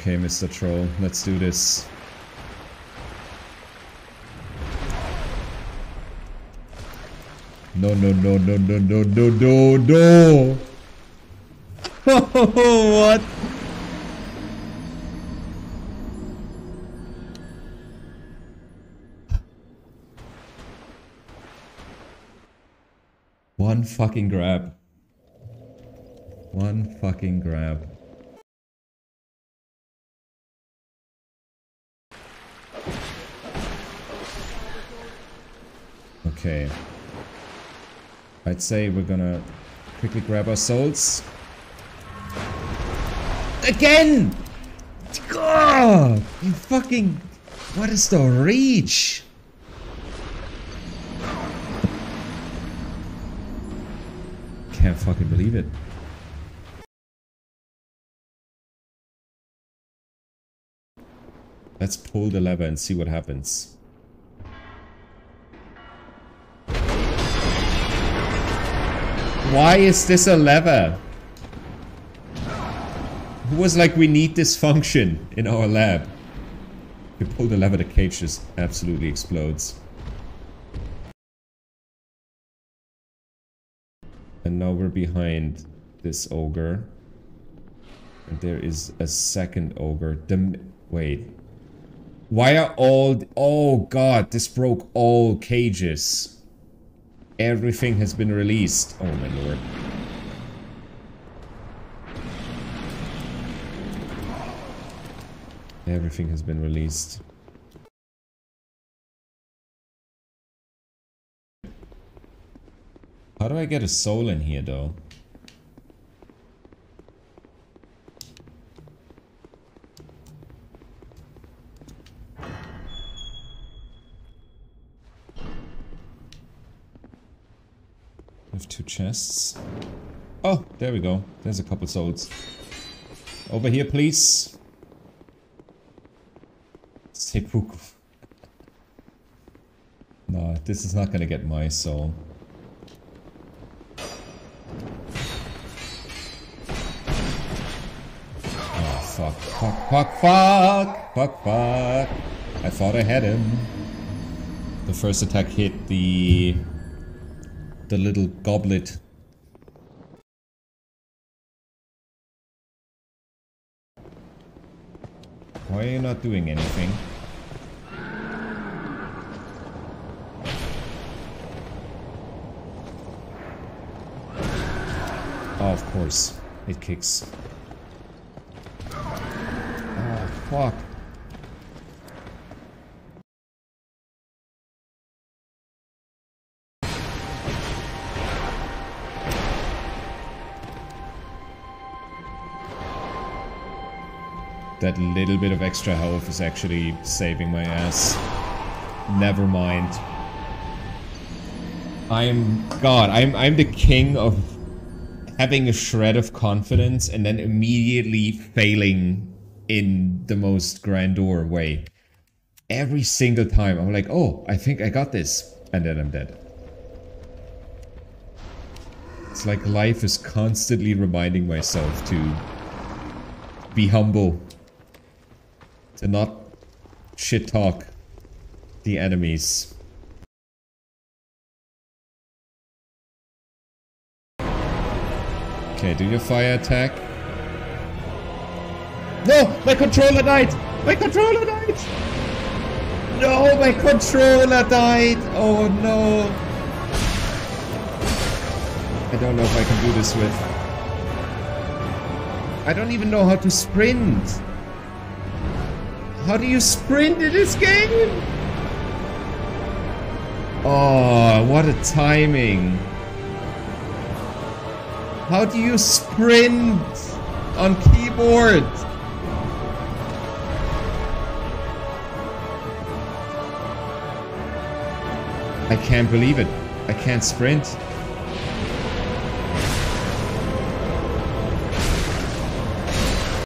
Okay, Mr. Troll, let's do this. No, no, no, no, no, no, no, no, no! what? One fucking grab. One fucking grab. Okay. I'd say we're gonna quickly grab our souls. Again! God! You fucking... What is the reach? Can't fucking believe it. Let's pull the lever and see what happens. Why is this a lever? Who was like, we need this function in our lab? You pull the lever, the cage just absolutely explodes. And now we're behind this ogre. And there is a second ogre. The, wait. Why are all... Oh god, this broke all cages. Everything has been released. Oh my lord. Everything has been released. How do I get a soul in here though? Have two chests. Oh, there we go. There's a couple souls. Over here, please. Seppuku. no, this is not gonna get my soul. Oh, fuck. Fuck, fuck, fuck! Fuck, fuck! I thought I had him. The first attack hit the the little goblet. Why are you not doing anything? Oh, of course. It kicks. Oh, fuck. That little bit of extra health is actually saving my ass. Never mind. I'm... God, I'm, I'm the king of having a shred of confidence and then immediately failing in the most grandeur way. Every single time I'm like, oh, I think I got this. And then I'm dead. It's like life is constantly reminding myself to be humble to not shit talk the enemies. Okay, do your fire attack. No! My controller died! My controller died! No, my controller died! Oh no! I don't know if I can do this with. I don't even know how to sprint! How do you sprint in this game? Oh, what a timing. How do you sprint on keyboard? I can't believe it. I can't sprint.